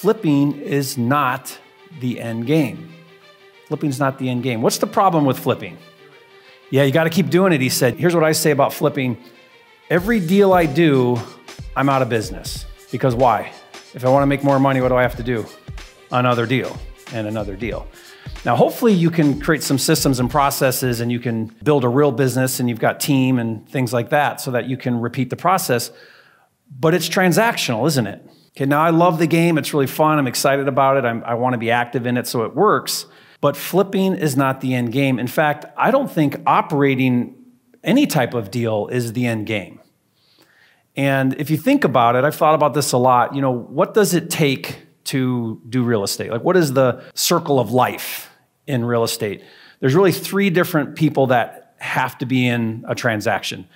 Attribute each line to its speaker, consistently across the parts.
Speaker 1: flipping is not the end game. Flipping's not the end game. What's the problem with flipping? Yeah, you got to keep doing it, he said. Here's what I say about flipping every deal I do, I'm out of business. Because why? If I want to make more money, what do I have to do? Another deal and another deal. Now, hopefully, you can create some systems and processes and you can build a real business and you've got team and things like that so that you can repeat the process. But it's transactional, isn't it? Okay, now I love the game. It's really fun. I'm excited about it. I'm, i want to be active in it so it works. But flipping is not the end game. In fact, I don't think operating any type of deal is the end game. And if you think about it, I've thought about this a lot. You know, what does it take to do real estate? Like, what is the circle of life in real estate? There's really three different people that have to be in a transaction.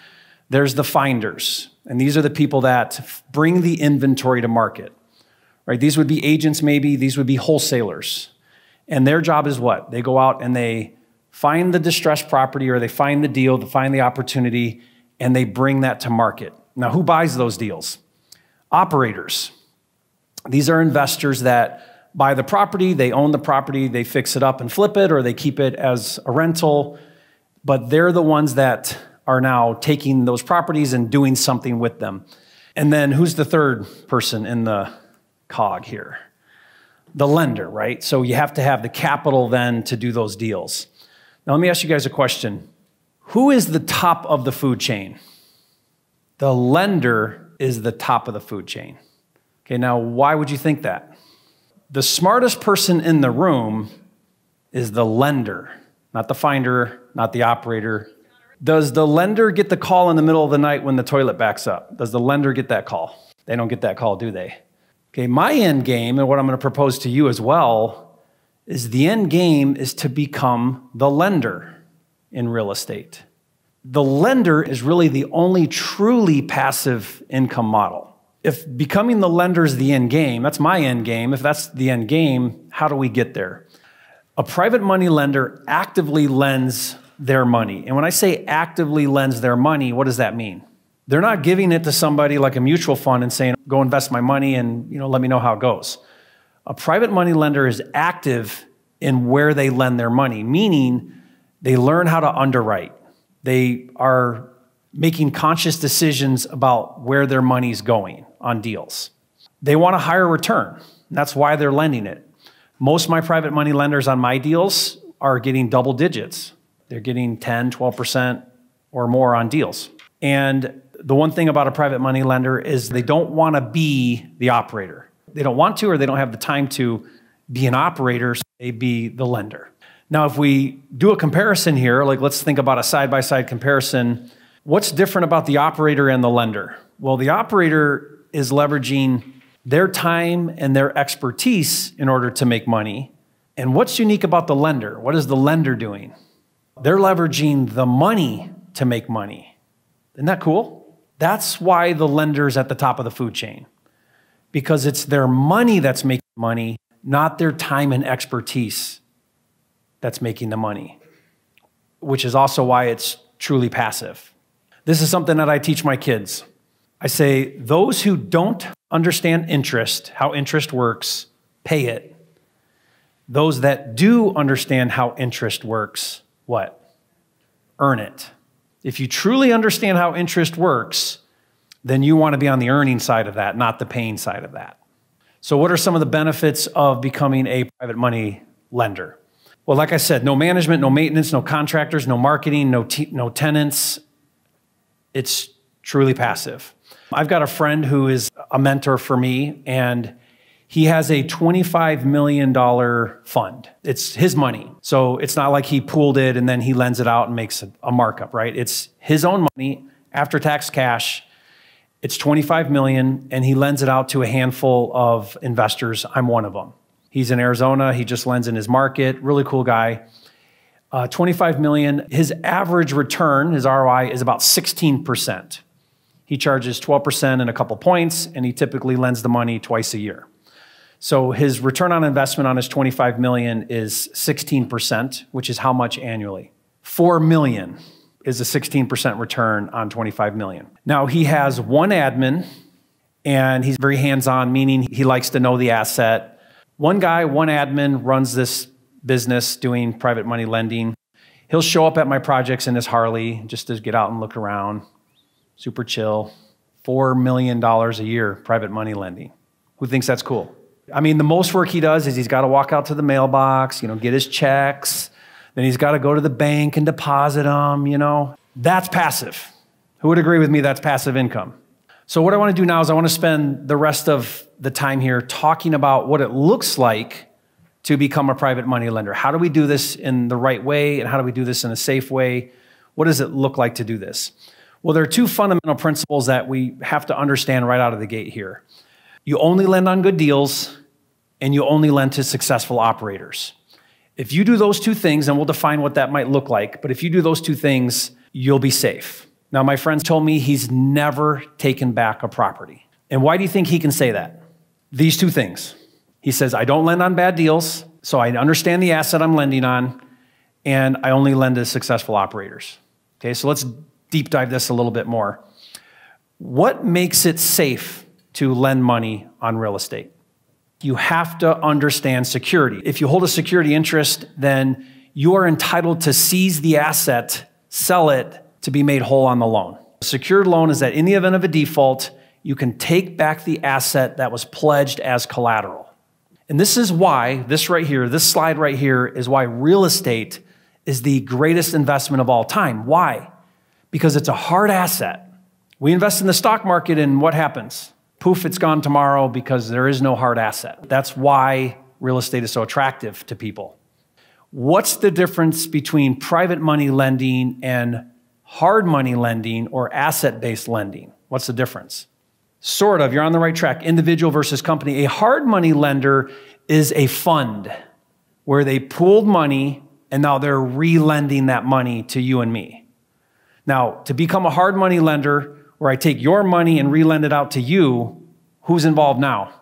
Speaker 1: There's the finders, and these are the people that bring the inventory to market. Right? These would be agents, maybe, these would be wholesalers. And their job is what? They go out and they find the distressed property or they find the deal, they find the opportunity, and they bring that to market. Now, who buys those deals? Operators. These are investors that buy the property, they own the property, they fix it up and flip it, or they keep it as a rental, but they're the ones that are now taking those properties and doing something with them. And then who's the third person in the cog here? The lender, right? So you have to have the capital then to do those deals. Now, let me ask you guys a question Who is the top of the food chain? The lender is the top of the food chain. Okay, now why would you think that? The smartest person in the room is the lender, not the finder, not the operator. Does the lender get the call in the middle of the night when the toilet backs up? Does the lender get that call? They don't get that call, do they? Okay, my end game, and what I'm going to propose to you as well, is the end game is to become the lender in real estate the lender is really the only truly passive income model. If becoming the lender is the end game, that's my end game. If that's the end game, how do we get there? A private money lender actively lends their money. And when I say actively lends their money, what does that mean? They're not giving it to somebody like a mutual fund and saying, go invest my money and you know, let me know how it goes. A private money lender is active in where they lend their money, meaning they learn how to underwrite. They are making conscious decisions about where their money's going on deals. They want a higher return. That's why they're lending it. Most of my private money lenders on my deals are getting double digits. They're getting 10, 12% or more on deals. And the one thing about a private money lender is they don't want to be the operator. They don't want to, or they don't have the time to be an operator, so they be the lender. Now, if we do a comparison here, like let's think about a side by side comparison, what's different about the operator and the lender? Well, the operator is leveraging their time and their expertise in order to make money. And what's unique about the lender? What is the lender doing? They're leveraging the money to make money. Isn't that cool? That's why the lender's at the top of the food chain, because it's their money that's making money, not their time and expertise that's making the money, which is also why it's truly passive. This is something that I teach my kids. I say, those who don't understand interest, how interest works, pay it. Those that do understand how interest works, what? Earn it. If you truly understand how interest works, then you want to be on the earning side of that, not the paying side of that. So, what are some of the benefits of becoming a private money lender? Well, like I said, no management, no maintenance, no contractors, no marketing, no, no tenants. It's truly passive. I've got a friend who is a mentor for me, and he has a $25 million fund. It's his money. So it's not like he pooled it and then he lends it out and makes a, a markup, right? It's his own money, after tax cash. It's 25 million and he lends it out to a handful of investors. I'm one of them. He's in Arizona. He just lends in his market. Really cool guy. Uh, 25 million. His average return, his ROI, is about 16%. He charges 12% and a couple points, and he typically lends the money twice a year. So his return on investment on his 25 million is 16%, which is how much annually? 4 million is a 16% return on 25 million. Now he has one admin and he's very hands on, meaning he likes to know the asset. One guy, one admin runs this business doing private money lending. He'll show up at my projects in his Harley just to get out and look around. Super chill. $4 million a year private money lending. Who thinks that's cool? I mean, the most work he does is he's got to walk out to the mailbox, you know, get his checks. Then he's got to go to the bank and deposit them, you know. That's passive. Who would agree with me that's passive income? So, what I want to do now is I want to spend the rest of the time here talking about what it looks like to become a private money lender. How do we do this in the right way, and how do we do this in a safe way? What does it look like to do this? Well, there are two fundamental principles that we have to understand right out of the gate here. You only lend on good deals, and you only lend to successful operators. If you do those two things, and we'll define what that might look like, but if you do those two things, you'll be safe. Now, my friend told me he's never taken back a property. And why do you think he can say that? These two things. He says, I don't lend on bad deals, so I understand the asset I'm lending on, and I only lend to successful operators. Okay, so let's deep dive this a little bit more. What makes it safe to lend money on real estate? you have to understand security. If you hold a security interest, then you are entitled to seize the asset, sell it to be made whole on the loan. A secured loan is that in the event of a default, you can take back the asset that was pledged as collateral. And this is why, this right here, this slide right here, is why real estate is the greatest investment of all time. Why? Because it's a hard asset. We invest in the stock market, and what happens? Poof, it's gone tomorrow because there is no hard asset. That's why real estate is so attractive to people. What's the difference between private money lending and hard money lending or asset based lending? What's the difference? Sort of, you're on the right track. Individual versus company. A hard money lender is a fund where they pooled money and now they're re-lending that money to you and me. Now, to become a hard money lender, where I take your money and relend it out to you, who's involved now?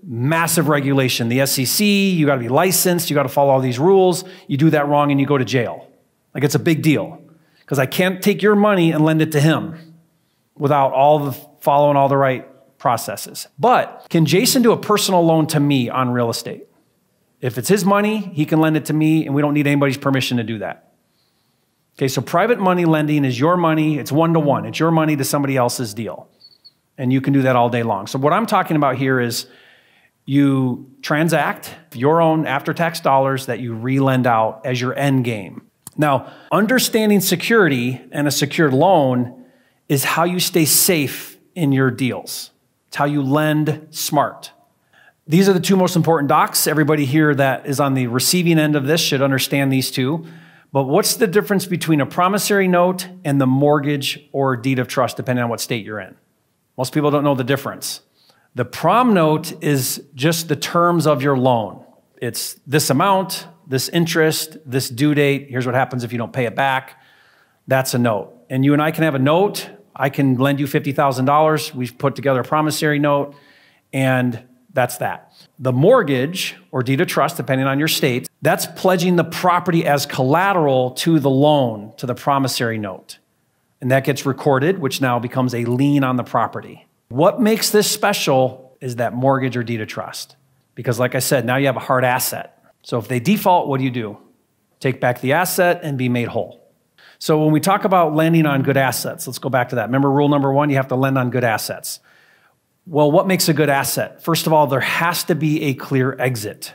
Speaker 1: Massive regulation. The SEC, you got to be licensed, you got to follow all these rules. You do that wrong and you go to jail. Like it's a big deal because I can't take your money and lend it to him without all the following all the right processes. But can Jason do a personal loan to me on real estate? If it's his money, he can lend it to me and we don't need anybody's permission to do that. Okay, so private money lending is your money, it's one to one, it's your money to somebody else's deal. And you can do that all day long. So, what I'm talking about here is you transact your own after tax dollars that you relend out as your end game. Now, understanding security and a secured loan is how you stay safe in your deals. It's how you lend smart. These are the two most important docs. Everybody here that is on the receiving end of this should understand these two. But what's the difference between a promissory note and the mortgage or deed of trust, depending on what state you're in? Most people don't know the difference. The prom note is just the terms of your loan. It's this amount, this interest, this due date. Here's what happens if you don't pay it back. That's a note. And you and I can have a note. I can lend you $50,000. We've put together a promissory note, and that's that. The mortgage or deed of trust, depending on your state, that's pledging the property as collateral to the loan, to the promissory note. And that gets recorded, which now becomes a lien on the property. What makes this special is that mortgage or deed of trust. Because, like I said, now you have a hard asset. So if they default, what do you do? Take back the asset and be made whole. So when we talk about lending on good assets, let's go back to that. Remember rule number one, you have to lend on good assets. Well, what makes a good asset? First of all, there has to be a clear exit.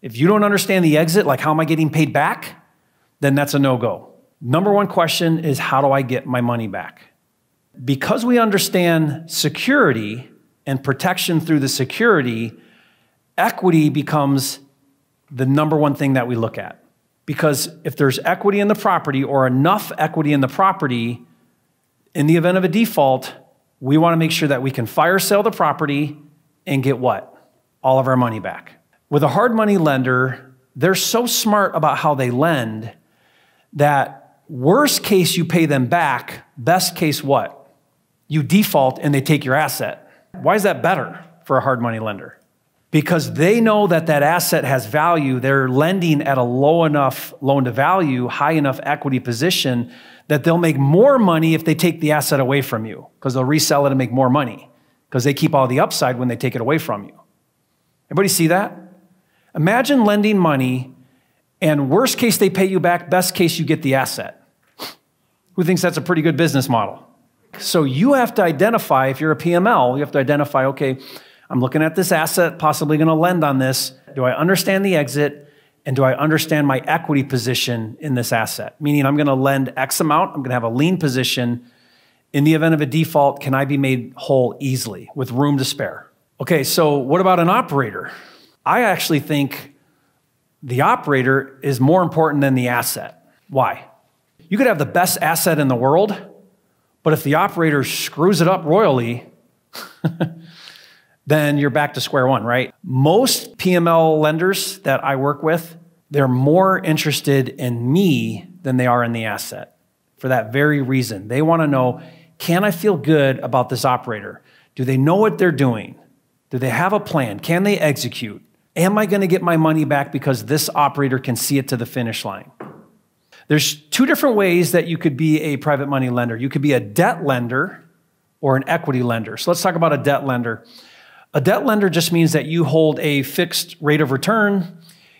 Speaker 1: If you don't understand the exit, like how am I getting paid back, then that's a no go. Number one question is how do I get my money back? Because we understand security and protection through the security, equity becomes the number one thing that we look at. Because if there's equity in the property or enough equity in the property, in the event of a default, we want to make sure that we can fire sale the property and get what? All of our money back. With a hard money lender, they're so smart about how they lend that worst case you pay them back, best case what? You default and they take your asset. Why is that better for a hard money lender? Because they know that that asset has value. They're lending at a low enough loan to value, high enough equity position that they'll make more money if they take the asset away from you because they'll resell it and make more money. because they keep all the upside when they take it away from you. Everybody see that? Imagine lending money and worst case they pay you back, best case you get the asset. Who thinks that's a pretty good business model? So you have to identify, if you're a PML, you have to identify, okay, I'm looking at this asset, possibly going to lend on this. Do I understand the exit? And do I understand my equity position in this asset? Meaning, I'm going to lend X amount, I'm going to have a lien position. In the event of a default, can I be made whole easily with room to spare? Okay, so what about an operator? I actually think the operator is more important than the asset. Why? You could have the best asset in the world, but if the operator screws it up royally, then you're back to square one, right? Most PML lenders that I work with, they're more interested in me than they are in the asset for that very reason. They want to know can I feel good about this operator? Do they know what they're doing? Do they have a plan? Can they execute? Am I going to get my money back because this operator can see it to the finish line? There's two different ways that you could be a private money lender. You could be a debt lender or an equity lender. So let's talk about a debt lender. A debt lender just means that you hold a fixed rate of return.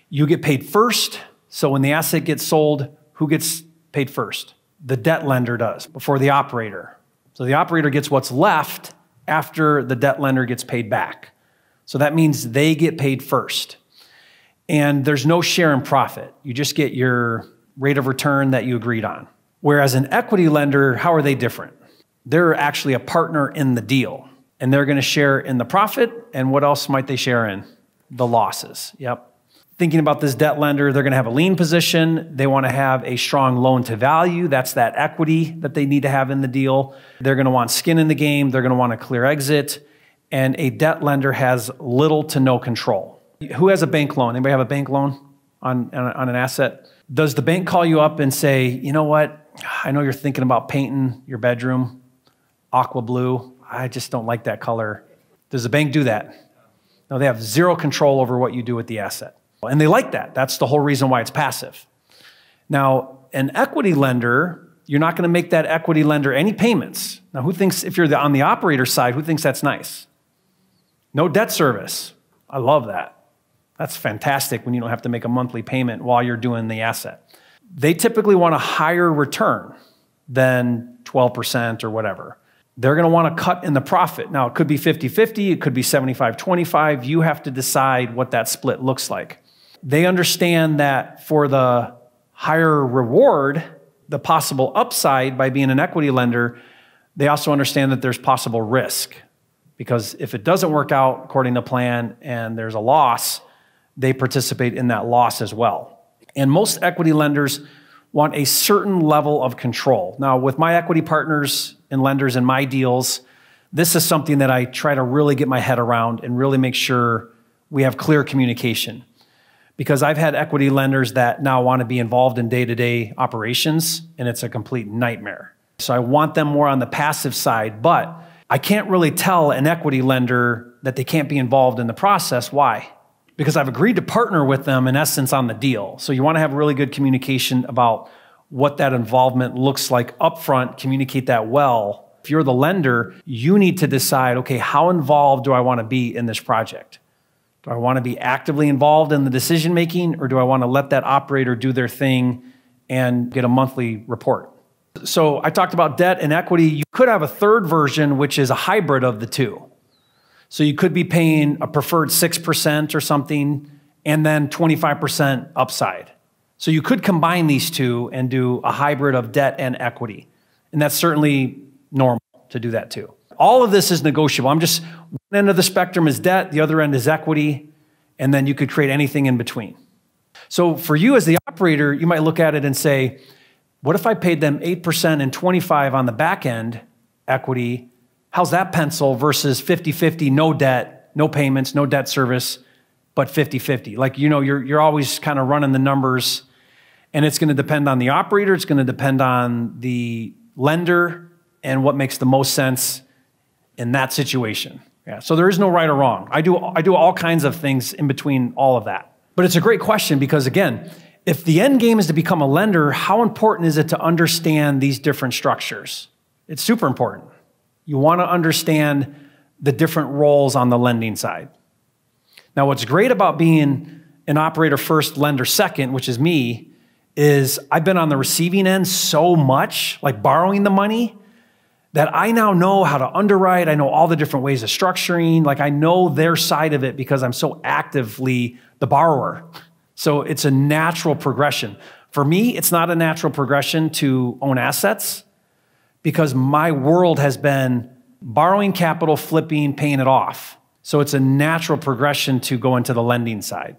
Speaker 1: You get paid first. So when the asset gets sold, who gets paid first? The debt lender does before the operator. So the operator gets what's left after the debt lender gets paid back. So that means they get paid first. And there's no share in profit. You just get your rate of return that you agreed on. Whereas an equity lender, how are they different? They're actually a partner in the deal and they're going to share in the profit. And what else might they share in? The losses. Yep. Thinking about this debt lender, they're going to have a lien position. They want to have a strong loan to value. That's that equity that they need to have in the deal. They're going to want skin in the game. They're going to want a clear exit and a debt lender has little to no control. Who has a bank loan? Anybody have a bank loan on, on an asset? Does the bank call you up and say, you know what? I know you're thinking about painting your bedroom aqua blue. I just don't like that color. Does the bank do that? No, they have zero control over what you do with the asset. And they like that. That's the whole reason why it's passive. Now, an equity lender, you're not going to make that equity lender any payments. Now, who thinks, if you're on the operator side, who thinks that's nice? No debt service. I love that. That's fantastic when you don't have to make a monthly payment while you're doing the asset. They typically want a higher return than 12% or whatever. They're going to want to cut in the profit. Now, it could be 50 50, it could be 75 25. You have to decide what that split looks like. They understand that for the higher reward, the possible upside by being an equity lender, they also understand that there's possible risk. Because if it doesn't work out according to plan and there's a loss, they participate in that loss as well. And most equity lenders want a certain level of control. Now, with my equity partners and lenders in my deals, this is something that I try to really get my head around and really make sure we have clear communication. Because I've had equity lenders that now want to be involved in day to day operations, and it's a complete nightmare. So I want them more on the passive side, but I can't really tell an equity lender that they can't be involved in the process. Why? Because I've agreed to partner with them in essence on the deal. So you want to have really good communication about what that involvement looks like upfront, communicate that well. If you're the lender, you need to decide okay, how involved do I want to be in this project? Do I want to be actively involved in the decision making, or do I want to let that operator do their thing and get a monthly report? So I talked about debt and equity. You could have a third version, which is a hybrid of the two. So you could be paying a preferred 6% or something, and then 25% upside. So you could combine these two and do a hybrid of debt and equity. And that's certainly normal to do that too. All of this is negotiable. I'm just one end of the spectrum is debt, the other end is equity, and then you could create anything in between. So for you as the operator, you might look at it and say, what if I paid them 8% and 25 on the back end equity? How's that pencil versus 50-50, no debt, no payments, no debt service, but 50-50? Like, you know, you're, you're always kind of running the numbers and it's going to depend on the operator. It's going to depend on the lender and what makes the most sense in that situation. Yeah, so there is no right or wrong. I do, I do all kinds of things in between all of that. But it's a great question because, again, if the end game is to become a lender, how important is it to understand these different structures? It's super important. You want to understand the different roles on the lending side. Now, what's great about being an operator first, lender second, which is me, is I've been on the receiving end so much, like borrowing the money, that I now know how to underwrite. I know all the different ways of structuring. Like I know their side of it because I'm so actively the borrower. So it's a natural progression. For me, it's not a natural progression to own assets because my world has been borrowing capital, flipping, paying it off. So it's a natural progression to go into the lending side.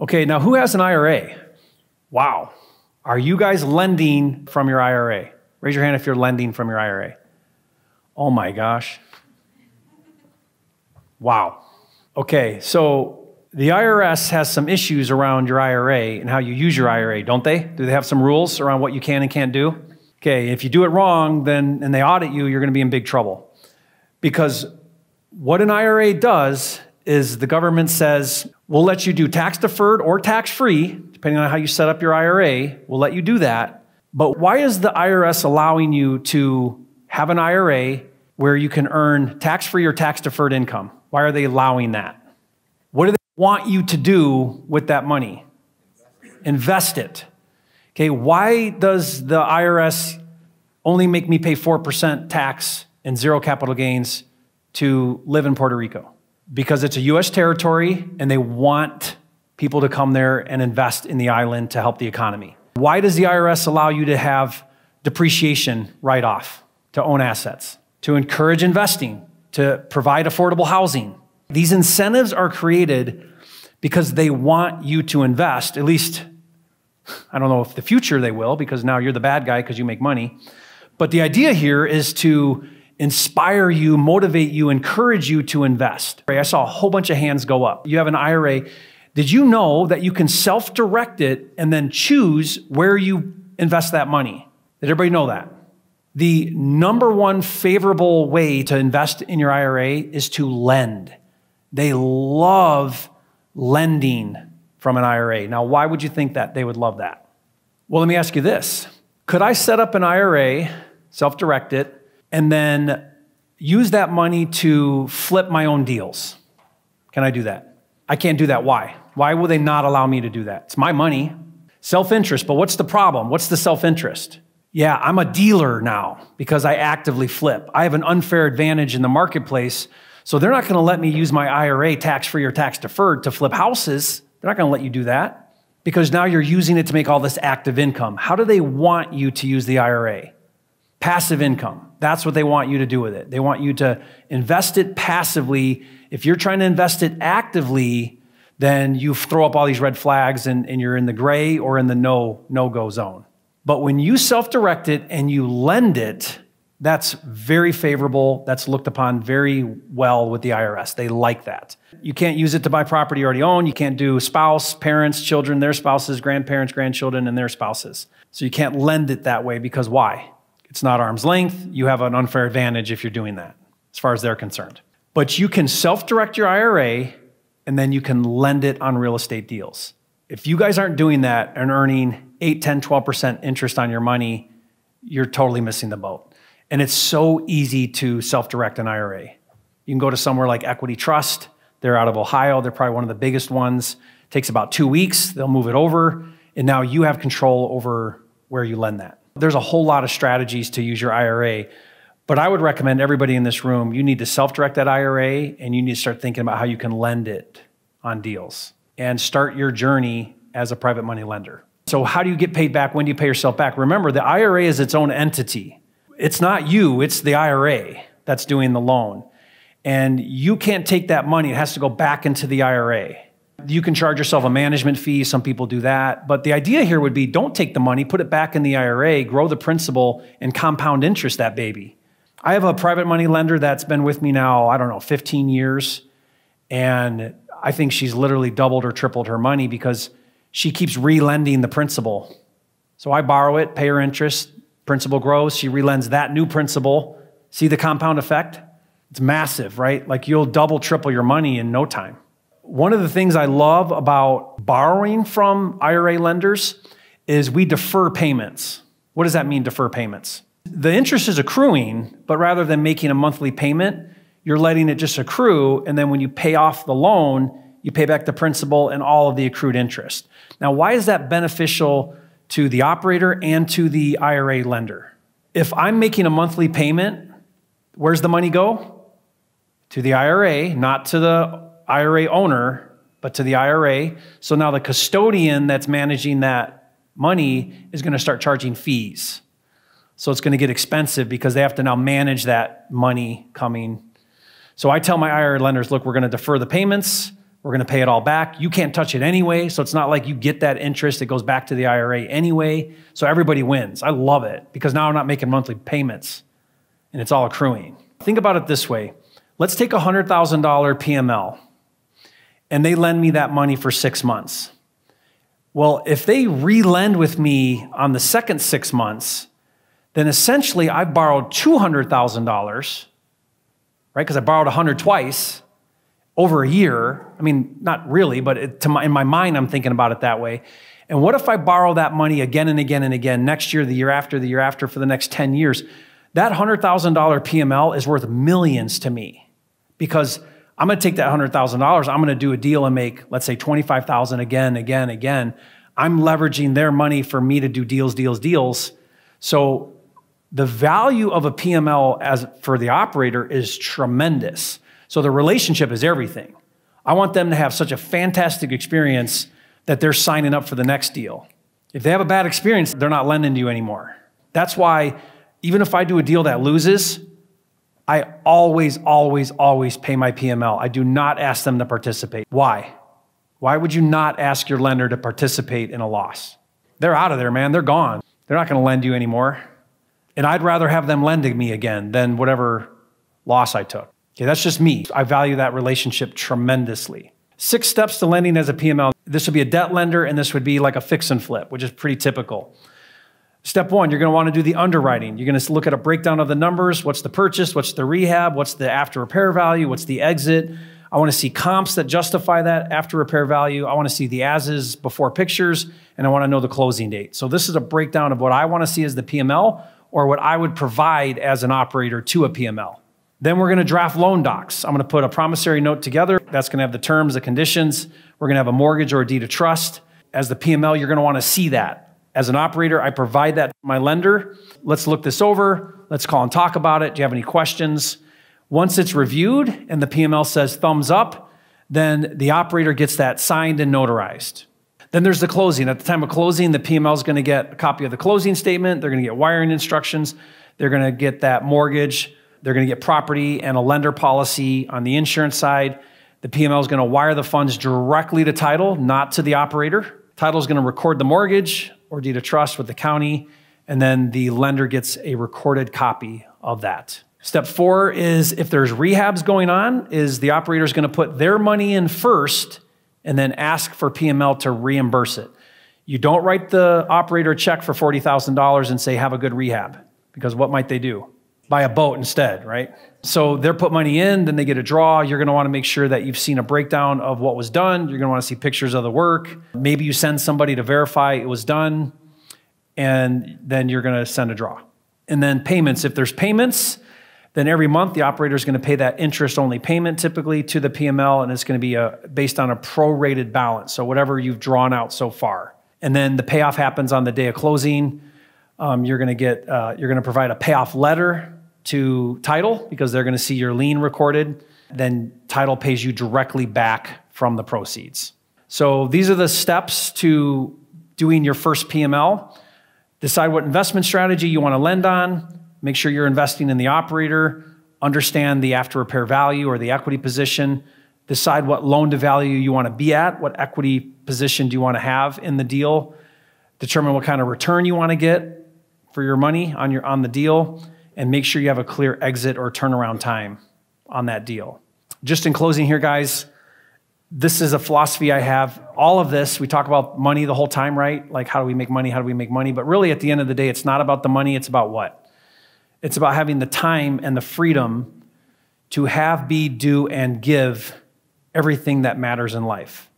Speaker 1: Okay, now who has an IRA? Wow. Are you guys lending from your IRA? Raise your hand if you're lending from your IRA. Oh my gosh. Wow. Okay, so the IRS has some issues around your IRA and how you use your IRA, don't they? Do they have some rules around what you can and can't do? Okay, if you do it wrong, then and they audit you, you're going to be in big trouble. Because what an IRA does is the government says, we'll let you do tax deferred or tax free, depending on how you set up your IRA, we'll let you do that. But why is the IRS allowing you to have an IRA where you can earn tax free or tax deferred income? Why are they allowing that? What do they want you to do with that money? Invest it. Okay, why does the IRS only make me pay 4% tax and zero capital gains to live in Puerto Rico because it's a US territory and they want people to come there and invest in the island to help the economy. Why does the IRS allow you to have depreciation write off to own assets, to encourage investing, to provide affordable housing? These incentives are created because they want you to invest, at least, I don't know if the future they will, because now you're the bad guy because you make money. But the idea here is to inspire you, motivate you, encourage you to invest. I saw a whole bunch of hands go up. You have an IRA. Did you know that you can self direct it and then choose where you invest that money? Did everybody know that? The number one favorable way to invest in your IRA is to lend. They love lending from an IRA. Now, why would you think that they would love that? Well, let me ask you this Could I set up an IRA, self direct it, and then use that money to flip my own deals. Can I do that? I can't do that. Why? Why will they not allow me to do that? It's my money. Self interest, but what's the problem? What's the self interest? Yeah, I'm a dealer now because I actively flip. I have an unfair advantage in the marketplace. So they're not going to let me use my IRA tax free or tax deferred to flip houses. They're not going to let you do that because now you're using it to make all this active income. How do they want you to use the IRA? Passive income. That's what they want you to do with it. They want you to invest it passively. If you're trying to invest it actively, then you throw up all these red flags and, and you're in the gray or in the no, no go zone. But when you self direct it and you lend it, that's very favorable. That's looked upon very well with the IRS. They like that. You can't use it to buy property you already own. You can't do spouse, parents, children, their spouses, grandparents, grandchildren, and their spouses. So you can't lend it that way because why? It's not arm's length. You have an unfair advantage if you're doing that, as far as they're concerned. But you can self direct your IRA and then you can lend it on real estate deals. If you guys aren't doing that and earning 8, 10, 12% interest on your money, you're totally missing the boat. And it's so easy to self direct an IRA. You can go to somewhere like Equity Trust. They're out of Ohio. They're probably one of the biggest ones. It takes about two weeks. They'll move it over. And now you have control over where you lend that. There's a whole lot of strategies to use your IRA, but I would recommend everybody in this room, you need to self direct that IRA and you need to start thinking about how you can lend it on deals and start your journey as a private money lender. So, how do you get paid back? When do you pay yourself back? Remember, the IRA is its own entity. It's not you, it's the IRA that's doing the loan. And you can't take that money, it has to go back into the IRA. You can charge yourself a management fee. Some people do that. But the idea here would be don't take the money, put it back in the IRA, grow the principal, and compound interest that baby. I have a private money lender that's been with me now, I don't know, 15 years. And I think she's literally doubled or tripled her money because she keeps relending the principal. So I borrow it, pay her interest, principal grows, she relends that new principal. See the compound effect? It's massive, right? Like you'll double, triple your money in no time. One of the things I love about borrowing from IRA lenders is we defer payments. What does that mean, defer payments? The interest is accruing, but rather than making a monthly payment, you're letting it just accrue. And then when you pay off the loan, you pay back the principal and all of the accrued interest. Now, why is that beneficial to the operator and to the IRA lender? If I'm making a monthly payment, where's the money go? To the IRA, not to the IRA owner, but to the IRA. So now the custodian that's managing that money is going to start charging fees. So it's going to get expensive because they have to now manage that money coming. So I tell my IRA lenders, look, we're going to defer the payments. We're going to pay it all back. You can't touch it anyway. So it's not like you get that interest. It goes back to the IRA anyway. So everybody wins. I love it because now I'm not making monthly payments and it's all accruing. Think about it this way let's take a $100,000 PML and they lend me that money for six months. Well, if they re lend with me on the second six months, then essentially I borrowed $200,000, right? Because I borrowed 100 twice over a year. I mean, not really, but it, my, in my mind, I'm thinking about it that way. And what if I borrow that money again and again and again, next year, the year after, the year after, for the next 10 years? That $100,000 PML is worth millions to me because I'm going to take that $100,000, I'm going to do a deal and make, let's say, 25,000 again, again, again. I'm leveraging their money for me to do deals, deals, deals. So the value of a PML as for the operator is tremendous. So the relationship is everything. I want them to have such a fantastic experience that they're signing up for the next deal. If they have a bad experience, they're not lending to you anymore. That's why even if I do a deal that loses, I always, always, always pay my PML. I do not ask them to participate. Why? Why would you not ask your lender to participate in a loss? They're out of there, man. They're gone. They're not going to lend you anymore. And I'd rather have them lend to me again than whatever loss I took. Okay, that's just me. I value that relationship tremendously. Six steps to lending as a PML. This would be a debt lender, and this would be like a fix and flip, which is pretty typical. Step one, you're going to want to do the underwriting. You're going to look at a breakdown of the numbers. What's the purchase? What's the rehab? What's the after repair value? What's the exit? I want to see comps that justify that after repair value. I want to see the as is before pictures, and I want to know the closing date. So, this is a breakdown of what I want to see as the PML or what I would provide as an operator to a PML. Then we're going to draft loan docs. I'm going to put a promissory note together. That's going to have the terms, the conditions. We're going to have a mortgage or a deed of trust. As the PML, you're going to want to see that. As an operator, I provide that to my lender. Let's look this over. Let's call and talk about it. Do you have any questions? Once it's reviewed and the PML says thumbs up, then the operator gets that signed and notarized. Then there's the closing. At the time of closing, the PML is going to get a copy of the closing statement. They're going to get wiring instructions. They're going to get that mortgage. They're going to get property and a lender policy on the insurance side. The PML is going to wire the funds directly to title, not to the operator. Title is going to record the mortgage or deed of trust with the county, and then the lender gets a recorded copy of that. Step four is if there's rehabs going on, is the operator is going to put their money in first and then ask for PML to reimburse it. You don't write the operator a check for $40,000 and say, have a good rehab, because what might they do? Buy a boat instead, right? So they're put money in, then they get a draw. You're going to want to make sure that you've seen a breakdown of what was done. You're going to want to see pictures of the work. Maybe you send somebody to verify it was done, and then you're going to send a draw. And then payments. If there's payments, then every month, the operator is going to pay that interest only payment typically to the PML, and it's going to be a, based on a prorated balance. So, whatever you've drawn out so far. And then the payoff happens on the day of closing. Um, you're going to get, uh, you're going to provide a payoff letter to title because they're going to see your lien recorded. Then title pays you directly back from the proceeds. So, these are the steps to doing your first PML. Decide what investment strategy you want to lend on Make sure you're investing in the operator, understand the after repair value or the equity position, decide what loan to value you want to be at, what equity position do you want to have in the deal, determine what kind of return you want to get for your money on your on the deal, and make sure you have a clear exit or turnaround time on that deal. Just in closing here, guys, this is a philosophy I have. All of this, we talk about money the whole time, right? Like, how do we make money? How do we make money? But really, at the end of the day, it's not about the money, it's about what? It's about having the time and the freedom to have, be, do, and give everything that matters in life.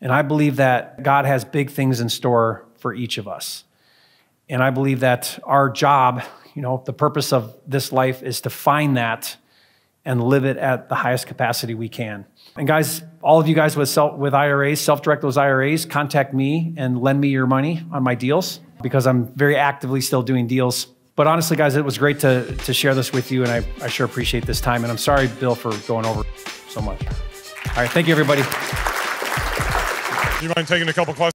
Speaker 1: And I believe that God has big things in store for each of us. And I believe that our job, you know, the purpose of this life is to find that and live it at the highest capacity we can. And guys, all of you guys with self, with IRAs, self-direct those IRAs, contact me and lend me your money on my deals because I'm very actively still doing deals. But honestly, guys, it was great to, to share this with you, and I, I sure appreciate this time. And I'm sorry, Bill, for going over so much. All right, thank you, everybody.
Speaker 2: Do you mind taking a couple questions?